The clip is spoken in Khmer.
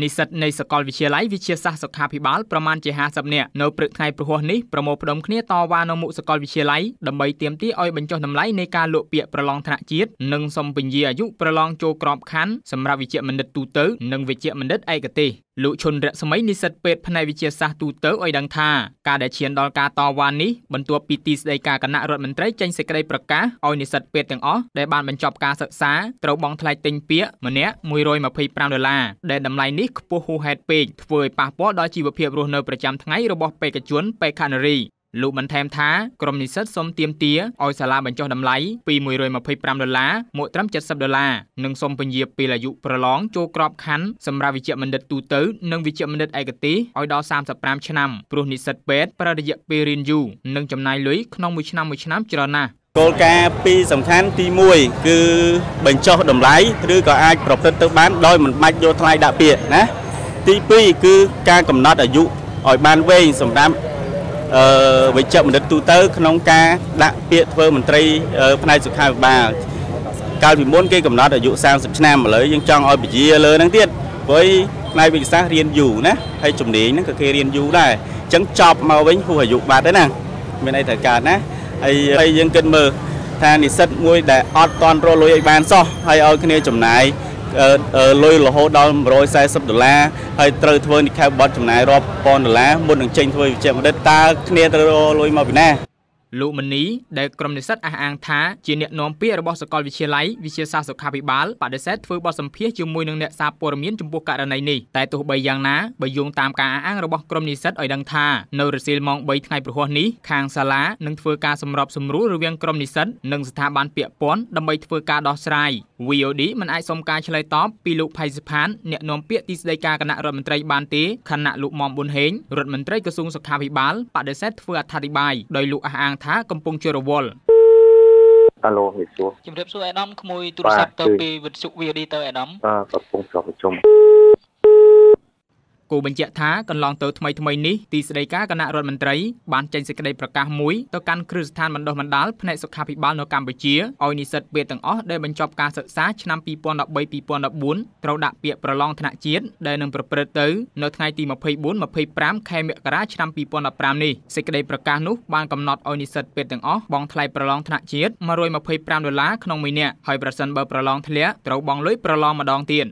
និស្សិតនៃសាកលវិទ្យាល័យវិទ្យាសាស្ត្រសុខាភិបាលប្រមាណជា50នាក់នៅព្រឹកថ្ងៃព្រហស្បតិ៍នេះប្រមូលផ្ដុំគ្នាតវ៉ានៅមុខសាកលវិទ្យាល័យដើម្បីទាមទារឲ្យបញ្ចុះតម្លៃនៃការលក់ពាក្យប្រឡងថ្នាក់ជាតិនិងសុំពន្យាអាយុប្រឡងចូលក្របខ័ណ្ឌសម្រាប់វិជ្ជបណ្ឌិតទូទៅនិងវិជ្ជបណ្ឌិតឯកទេស លោកឈុនរស្មីនិស្សិតពេទ្យផ្នែកវិទ្យាសាស្ត្រទូទៅឲ្យដឹងថាការដែលឈានដល់ការតវ៉ានេះបន្ទាប់ពីទីស្តីការគណៈរដ្ឋមន្ត្រីចេញសេចក្តីប្រកាសឲ្យនិស្សិតពេទ្យទាំងអស់ដែលបានបញ្ចប់ការសិក្សាត្រូវបង់ថ្លៃទិញពាក្យម្នាក់125ដុល្លារដែលតម្លៃនេះខ្ពស់ហួសហេតុពេកធ្វើឲ្យប៉ះពាល់ដល់ជីវភាពរស់នៅប្រចាំថ្ងៃរបស់បេក្ខជនបេក្ខនារី លោកបន្ថែមថាក្រុមនិស្សិតសូមទាមទារឲ្យសាលាបញ្ចុះតម្លៃពី125ដុល្លារមកត្រឹម70ដុល្លារនិងសូមពន្យាពេលអាយុប្រឡងចូលក្របខ័ណ្ឌសម្រាប់វិជ្ជបណ្ឌិតទូទៅនិងវិជ្ជបណ្ឌិតឯកទេសឲ្យដល់35ឆ្នាំព្រោះនិស្សិតពេទ្យប្ររយៈពេលរៀនយូរនិងចំណាយលុយក្នុងមួយឆ្នាំមួយឆ្នាំច្រើនណាស់គោលការណ៍ពីរសំខាន់ទី1គឺបញ្ចុះតម្លៃឬក៏អាចប្រព្រឹត្តទៅបានដោយមិនបាច់យកថ្លៃដាក់ពាក្យណាទី2គឺការកំណត់អាយុឲ្យបានវែងសម្រាប់អឺ វិជ្ជបណ្ឌិតទូទៅ ក្នុងការដាក់ពាក្យធ្វើមន្ត្រីផ្នែកសុខាភិបាលកាលពីមុនគេកំណត់អាយុ30ឆ្នាំឥឡូវយើងចង់ឲ្យពជាលើហ្នឹងទៀតព្រោះផ្នែកវិទ្យាសាស្ត្ររៀនយូរណាហើយជំនាញហ្នឹងក៏គេរៀនយូរដែរអញ្ចឹងចប់មកវិញហួសអាយុបាត់ទេណាមានអីត្រូវកើតណាហើយហើយយើងគិតមើលថានិស្សិតមួយដែលអត់តន់រលុយឲ្យបានសោះហើយឲ្យគ្នាចំណាយ លុយរហូតដល់140ដុល្លារហើយត្រូវធ្វើនិខេបប័ណ្ណចំណាយរាប់ពាន់ដុល្លារមុននឹងចេញធ្វើវិជ្ជាបណ្ឌិតតើគ្នាត្រូវរលុយមកពីណាលោកមនីដែលក្រុមនិស្សិតអះអាងថាជាអ្នកនាំពាក្យរបស់សាកលវិទ្យាល័យវិទ្យាសាស្ត្រសុខាភិបាលបដិសេធធ្វើបទសម្ភាសន៍ជាមួយនឹងអ្នកសារព័ត៌មានចំពោះករណីនេះតែទោះបីយ៉ាងណាបើយោងតាមការអះអាងរបស់ក្រុមនិស្សិតឲ្យដឹងថានៅរសៀលម៉ោង3ថ្ងៃព្រហស្បតិ៍នេះខាងសាលានឹងធ្វើការសម្របសម្រួលរវាងក្រុមនិស្សិតនិងស្ថាប័នពាក់ព័ន្ធដើម្បីធ្វើការដោះស្រាយ VOD មិនអាចសុំការឆ្លើយតបពីលោកផៃសិផានអ្នកនាំពាក្យទីស្តីការគណៈរដ្ឋមន្ត្រីបានទេខណៈលោកមុំប៊ុនហេងរដ្ឋមន្ត្រីក្រសួងសុខាភិបាលបដិសេធធ្វើអត្ថាធិប្បាយដោយលោកអះអាងថាកំពុងជារវល់អាឡូហេសួរជំរាបសួរអេដាមក្មួយទូរស័ព្ទទៅពីវិទ្យុ VOD ទៅអេដាមបាទកំពុងស្រុកប្រជុំ គូបញ្ជាក់ថាកន្លងទៅថ្មីថ្មីនេះទីស្តីការគណៈរដ្ឋមន្ត្រីបានចេញសេចក្តីប្រកាសមួយទៅកាន់គ្រឹះស្ថានបណ្ដុះបណ្ដាលផ្នែកសុខាភិបាលនៅកម្ពុជាឲ្យនិស្សិតពេទ្យទាំងអស់ដែលបញ្ចប់ការសិក្សាឆ្នាំ2013-2014ត្រូវដាក់ពាក្យប្រឡងថ្នាក់ជាតិដែលនឹងប្រព្រឹត្តទៅនៅថ្ងៃទី24-25ខែមករាឆ្នាំ2015នេះសេចក្តីប្រកាសនោះបានកំណត់ឲ្យនិស្សិតពេទ្យទាំងអស់បង់ថ្លៃប្រឡងថ្នាក់ជាតិ125ដុល្លារក្នុងមួយនាក់ហើយប្រសិនបើប្រឡងធ្លាក់ត្រូវបង់លុយប្រឡងម្ដងទៀត